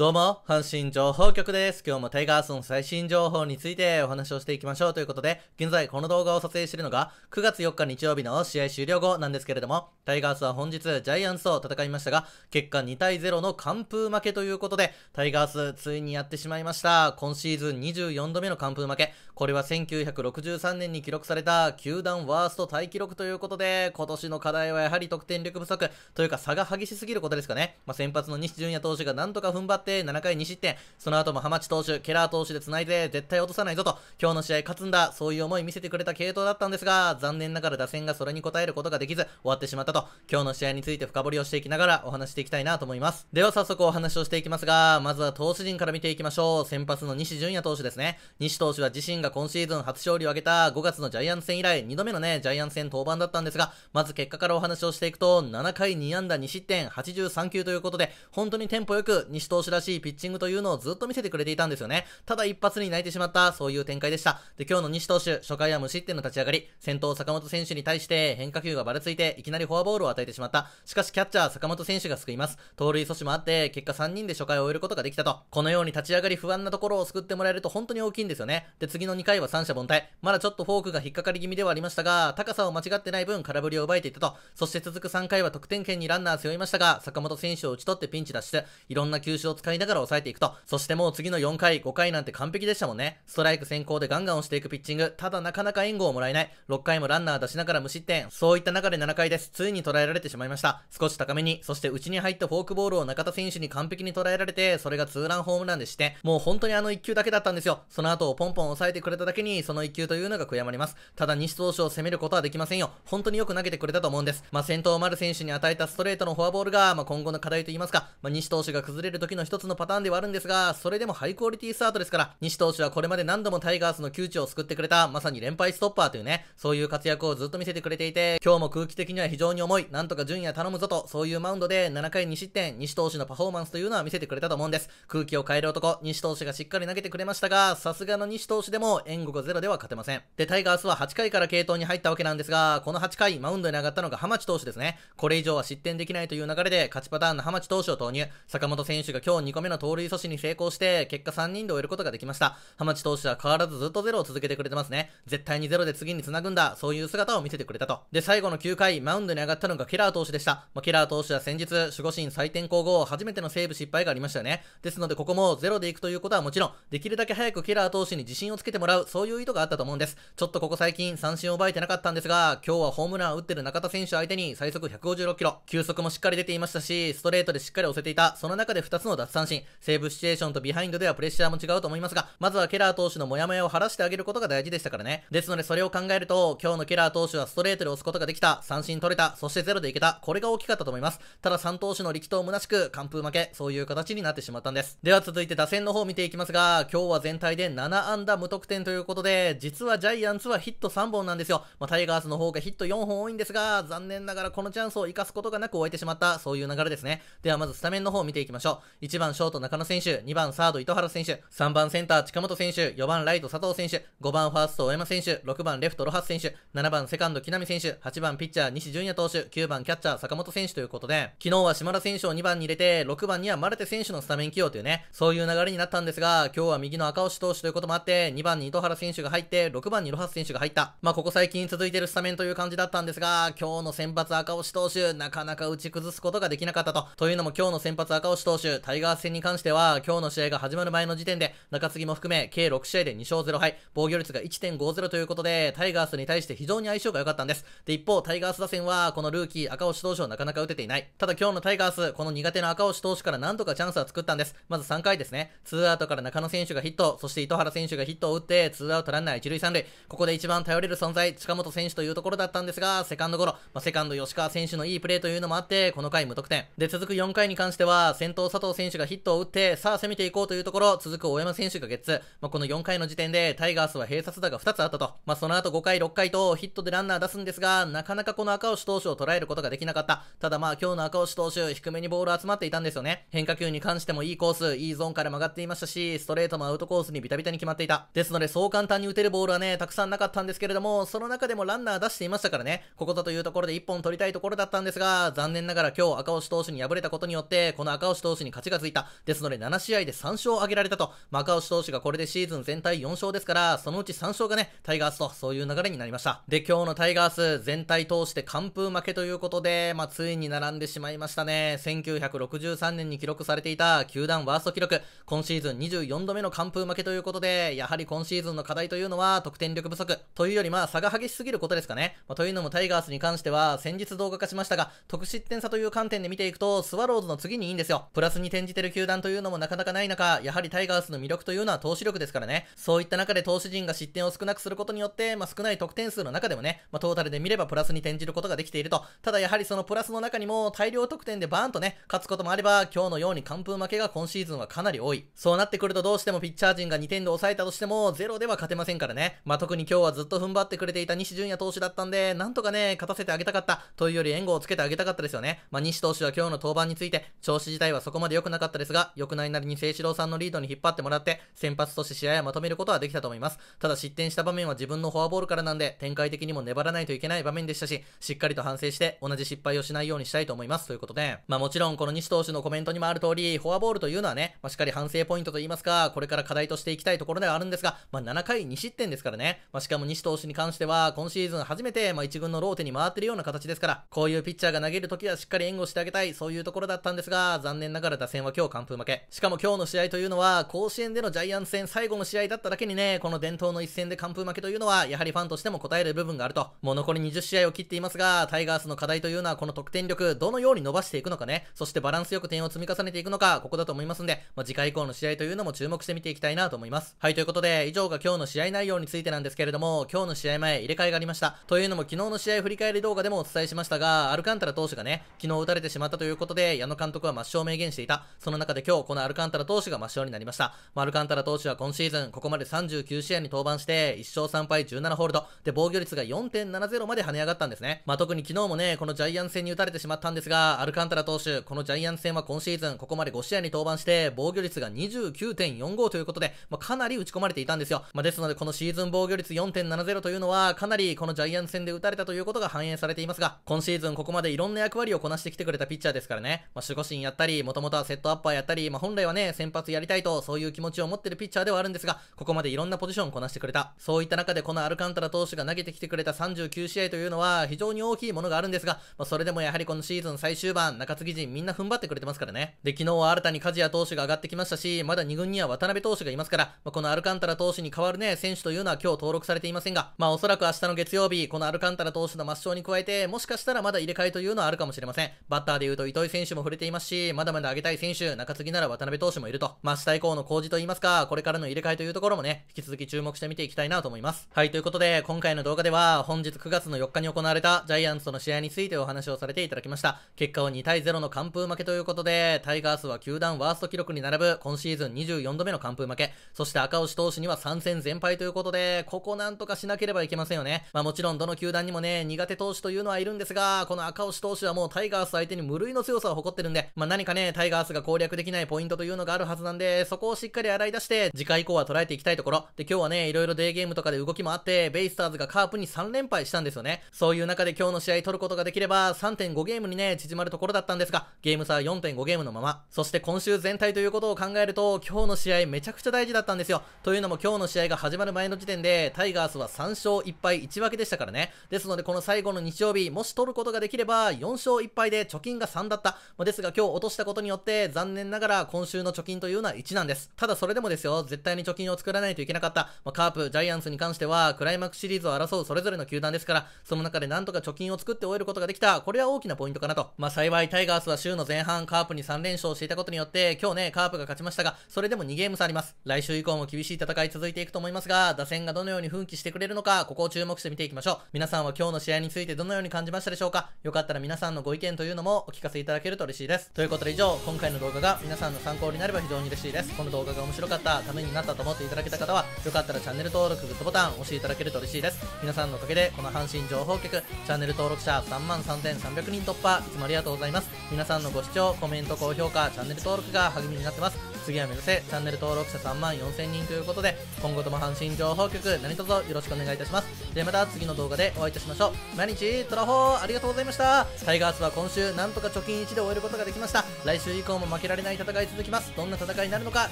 どうも、阪神情報局です。今日もタイガースの最新情報についてお話をしていきましょうということで、現在この動画を撮影しているのが9月4日日曜日の試合終了後なんですけれども、タイガースは本日ジャイアンツと戦いましたが、結果2対0の完封負けということで、タイガースついにやってしまいました。今シーズン24度目の完封負け。これは1963年に記録された球団ワーストタイ記録ということで、今年の課題はやはり得点力不足というか差が激しすぎることですかね。まあ、先発の西純也投手がなんとか踏ん張って、7回2失点、その後も浜地投手、ケラー投手で繋いで絶対落とさないぞと、今日の試合勝つんだ、そういう思い見せてくれた系統だったんですが、残念ながら打線がそれに応えることができず、終わってしまったと、今日の試合について深掘りをしていきながらお話していきたいなと思います。では早速お話をしていきますが、まずは投手陣から見ていきましょう。先発の西純也投手ですね。西投手は自身が今シーズン初勝利を挙げた5月のジャイアンツ戦以来、2度目のね、ジャイアンツ戦登板だったんですが、まず結果からお話をしていくと、7回2安打2失点、83球ということで、本当にテンポよく西投手らしいピッチングというのをずっと見せてくれていたんですよね。ただ一発に泣いてしまった、そういう展開でした。で、今日の西投手、初回は無失点の立ち上がり、先頭坂本選手に対して変化球がばらついて、いきなりフォアボールを与えてしまった。しかしキャッチャー坂本選手が救います。盗塁阻止もあって、結果3人で初回を終えることができたと。このように立ち上がり不安なところを救ってもらえると本当に大きいんですよね。で、次の2回は三者凡退。まだちょっとフォークが引っかかり気味ではありましたが、高さを間違ってない分空振りを奪えていたと。そして続く3回は得点圏にランナー背負いましたが、坂本選手を打ち取ってピンチ脱出。いろんな球種を使いながら抑えていくと。そしてもう次の4回、5回なんて完璧でしたもんね。ストライク先行でガンガン押していくピッチング。ただなかなか援護をもらえない。6回もランナー出しながら無失点。そういった中で7回です。ついに捉えられてしまいました。少し高めに、そして内に入ったフォークボールを中田選手に完璧に捉えられて、それがツーランホームランでして、もう本当にあの1球だけだったんですよ。その後をポンポン抑えてくれただけに、その1球というのが悔やまれます。ただ西投手を攻めることはできませんよ。本当によく投げてくれたと思うんです。まあ、先頭丸選手に与えたストレートのフォアボールが、まあ、今後の課題と言いますか、まあ、西投手が崩れる時の一つのパターンではあるんですが、それでもハイクオリティスタートですから、西投手はこれまで何度もタイガースの窮地を救ってくれた、まさに連敗ストッパーというね、そういう活躍をずっと見せてくれていて、今日も空気的には非常に重い、なんとか順位頼むぞと、そういうマウンドで7回2失点、西投手のパフォーマンスというのは見せてくれたと思うんです。空気を変える男、西投手がしっかり投げてくれましたが、さすがの西投手でも援護がゼロでは勝てません。で、タイガースは8回から継投に入ったわけなんですが、この8回、マウンドに上がったのが浜地投手ですね。これ以上は失点できないという流れで、勝ちパターンの浜地投手を投入。坂本選手が今日2個目の盗塁阻止に成功して、結果3人で終えることができました。浜地投手は変わらずずっとゼロを続けてくれてますね。絶対にゼロで次に繋ぐんだ。そういう姿を見せてくれたと。で、最後の9回、マウンドに上がったのがケラー投手でした。まあ、ケラー投手は先日、守護神再転向後、初めてのセーブ失敗がありましたよね。ですので、ここもゼロで行くということはもちろん、できるだけ早くケラー投手に自信をつけてもらう、そういう意図があったと思うんです。ちょっとここ最近三振を奪えてなかったんですが、今日はホームランを打ってる中田選手相手に最速156キロ、球速もしっかり出ていましたし、ストレートでしっかり押せていた、その中で2つの三振、セーブシチュエーションとビハインドではプレッシャーも違うと思いますが、まずはケラー投手のモヤモヤを晴らしてあげることが大事でしたからね。ですのでそれを考えると、今日のケラー投手はストレートで押すことができた、三振取れた、そしてゼロでいけた、これが大きかったと思います。ただ3投手の力投虚しく、完封負け、そういう形になってしまったんです。では続いて打線の方を見ていきますが、今日は全体で7安打無得点ということで、実はジャイアンツはヒット3本なんですよ。まあ、タイガースの方がヒット4本多いんですが、残念ながらこのチャンスを生かすことがなく終えてしまった、そういう流れですね。ではまずスタメンの方を見ていきましょう。1番ショート中野選手、2番サード糸原選手、3番センター近本選手、4番ライト佐藤選手、5番ファースト大山選手、6番レフトロハス選手、7番セカンド木浪選手、8番ピッチャー西純也投手、9番キャッチャー坂本選手ということで、昨日は島田選手を2番に入れて、6番にはマルテ選手のスタメン起用というね、そういう流れになったんですが、今日は右の赤星投手ということもあって、2番に糸原選手が入って、6番にロハス選手が入った。まあ、ここ最近続いてるスタメンという感じだったんですが、今日の先発赤星投手、なかなか打ち崩すことができなかったと。というのも今日の先発赤星投手、タイガース戦に関しては、今日の試合が始まる前の時点で、中継ぎも含め、計6試合で2勝0敗、防御率が1.50ということで、タイガースに対して非常に相性が良かったんです。で、一方、タイガース打線は、このルーキー赤星投手をなかなか打てていない。ただ今日のタイガース、この苦手な赤星投手から何とかチャンスは作ったんです。まず3回ですね。2アウトから中野選手がヒット、そして糸原選手がヒットを打って、2アウトランナー1塁3塁。ここで一番頼れる存在、近本選手というところだったんですが、セカンドゴロ、まあ、セカンド吉川選手のいいプレーというのもあって、この回無得点。で、続く4回に関しては、先頭佐藤選手がヒットを打って、さあ攻めていこうというところ、続く大山選手がゲッツ。まあ、この4回の時点で、タイガースは併殺打が2つあったと。まあ、その後5回、6回とヒットでランナー出すんですが、なかなかこの赤星投手を捉えることができなかった。ただまあ今日の赤星投手、低めにボール集まっていたんですよね。変化球に関してもいいコース、いいゾーンから曲がっていましたし、ストレートもアウトコースにビタビタに決まっていた。ですので、そう簡単に打てるボールはね、たくさんなかったんですけれども、その中でもランナー出していましたからね、ここぞというところで1本取りたいところだったんですが、残念ながら今日赤星投手に敗れたことによって、この赤星投手に勝ちがついたいた。ですので7試合で3勝を挙げられたと。赤星投手がこれでシーズン全体4勝ですから、そのうち3勝がね、タイガースとそういう流れになりました。で、今日のタイガース全体通して完封負けということで、まあ、ついに並んでしまいましたね。1963年に記録されていた球団ワースト記録、今シーズン24度目の完封負けということで、やはり今シーズンの課題というのは得点力不足というよりまあ差が激しすぎることですかね。まあ、というのもタイガースに関しては先日動画化しましたが、得失点差という観点で見ていくと、スワローズの次にいいんですよ。プラスに転じてる球団というのもなかなかない中、やはりタイガースの魅力というのは投手力ですからね。そういった中で投手陣が失点を少なくすることによって、まあ、少ない得点数の中でもね、まあ、トータルで見ればプラスに転じることができていると。ただやはりそのプラスの中にも大量得点でバーンとね、勝つこともあれば、今日のように完封負けが今シーズンはかなり多い。そうなってくるとどうしてもピッチャー陣が2点で抑えたとしても、ゼロでは勝てませんからね。まあ、特に今日はずっと踏ん張ってくれていた西純也投手だったんで、なんとかね、勝たせてあげたかったというより援護をつけてあげたかったですよね。まあ、西投手は今日の登板について、調子自体はそこまで良くなかったですが、良くないなりに聖志郎さんのリードに引っ張ってもらって、先発として試合をまとめることはできたと思います。ただ失点した場面は自分のフォアボールからなんで、展開的にも粘らないといけない場面でしたし、しっかりと反省して同じ失敗をしないようにしたいと思います。ということで、まあもちろんこの西投手のコメントにもある通り、フォアボールというのはね、まあ、しっかり反省ポイントといいますか、これから課題としていきたいところではあるんですが、まあ7回2失点ですからね、まあ、しかも西投手に関しては、今シーズン初めて、まあ1軍のローテに回ってるような形ですから、こういうピッチャーが投げるときはしっかり援護してあげたい、そういうところだったんですが、残念ながら打線は今日完封負け。しかも今日の試合というのは、甲子園でのジャイアンツ戦最後の試合だっただけにね、この伝統の一戦で完封負けというのは、やはりファンとしても答える部分があると。もう残り20試合を切っていますが、タイガースの課題というのはこの得点力、どのように伸ばしていくのかね、そしてバランスよく点を積み重ねていくのか、ここだと思いますんで、まあ、次回以降の試合というのも注目して見ていきたいなと思います。はい、ということで、以上が今日の試合内容についてなんですけれども、今日の試合前、入れ替えがありました。というのも昨日の試合振り返り動画でもお伝えしましたが、アルカンタラ投手がね、昨日打たれてしまったということで、矢野監督は抹消明言していた。その中で今日、このアルカンタラ投手が抹消になりました。アルカンタラ投手は今シーズン、ここまで39試合に登板して、1勝3敗17ホールド。で、防御率が4.70まで跳ね上がったんですね。まあ、特に昨日もね、このジャイアンツ戦に打たれてしまったんですが、アルカンタラ投手、このジャイアンツ戦は今シーズン、ここまで5試合に登板して、防御率が29.45ということで、まあ、かなり打ち込まれていたんですよ。まあ、ですので、このシーズン防御率4.70というのは、かなりこのジャイアンツ戦で打たれたということが反映されていますが、今シーズンここまでいろんな役割をこなしてきてくれたピッチャーですからね、まあ、守護神やったり、もともとはセットアッパーやったり、まあ、本来はね、先発やりたいと、そういう気持ちを持ってるピッチャーではあるんですが、ここまでいろんなポジションをこなしてくれた。そういった中で、このアルカンタラ投手が投げてきてくれた39試合というのは、非常に大きいものがあるんですが、まあ、それでもやはりこのシーズン最終盤、中継ぎ陣みんな踏ん張ってくれてますからね。で、昨日は新たに梶谷投手が上がってきましたし、まだ2軍には渡辺投手がいますから、まあ、このアルカンタラ投手に代わるね、選手というのは今日登録されていませんが、まあおそらく明日の月曜日、このアルカンタラ投手の抹消に加えて、もしかしたらまだ入れ替えというのはあるかもしれません。バッターで言うと糸井選手も触れていますし、まだまだ上げたい選手、中継ぎなら渡辺投手もいると。まあ明日以降の工事といいますか、これからの入れ替えというところもね、引き続き注目して見ていきたいなと思います。はい、ということで、今回の動画では、本日9月の4日に行われたジャイアンツとの試合についてお話をされていただきました。結果は2対0の完封負けということで、タイガースは球団ワースト記録に並ぶ今シーズン24度目の完封負け、そして赤星投手には3戦全敗ということで、ここなんとかしなければいけませんよね。まあもちろんどの球団にもね、苦手投手というのはいるんですが、この赤星投手はもうタイガース相手に無類の強さを誇ってるんで、まあ何かね、タイガースが攻略できないポイントというのがあるはずなんで、そこをしっかり洗い出して、次回以降は捉えていきたいところ。で、今日はね、いろいろデーゲームとかで動きもあって、ベイスターズがカープに3連敗したんですよね。そういう中で今日の試合取ることができれば、3.5ゲームにね、縮まるところだったんですが、ゲーム差は4.5ゲームのまま。そして今週全体ということを考えると、今日の試合めちゃくちゃ大事だったんですよ。というのも今日の試合が始まる前の時点で、タイガースは3勝1敗1分けでしたからね。ですので、この最後の日曜日、もし取ることができれば、4勝1敗で貯金が3だった。まあ、ですが今日落としたことによって、残念ながら今週の貯金というのは1なんです。ただそれでもですよ、絶対に貯金を作らないといけなかった。まあ、カープ、ジャイアンツに関しては、クライマックスシリーズを争うそれぞれの球団ですから、その中でなんとか貯金を作って終えることができた。これは大きなポイントかなと。まあ、幸いタイガースは週の前半、カープに3連勝していたことによって、今日ね、カープが勝ちましたが、それでも2ゲーム差あります。来週以降も厳しい戦い続いていくと思いますが、打線がどのように奮起してくれるのか、ここを注目して見ていきましょう。皆さんは今日の試合についてどのように感じましたでしょうかよかったら皆さんのご意見というのもお聞かせいただけると嬉しいです。ということで以上、今回の動画動画が皆さんの参考になれば非常に嬉しいです。この動画が面白かった、ためになったと思っていただけた方は、よかったらチャンネル登録、グッドボタン押していただけると嬉しいです。皆さんのおかげで、この阪神情報局、チャンネル登録者3万3300人突破、いつもありがとうございます。皆さんのご視聴、コメント、高評価、チャンネル登録が励みになってます。次は目指せチャンネル登録者3万4000人ということで今後とも阪神情報局何卒よろしくお願いいたします。ではまた次の動画でお会いいたしましょう。毎日トラホーありがとうございました。タイガースは今週なんとか貯金1で終えることができました。来週以降も負けられない戦い続きます。どんな戦いになるのか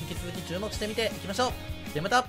引き続き注目してみていきましょう。ではまた。